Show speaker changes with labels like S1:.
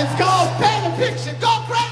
S1: It's called Paint a Picture. Go crazy!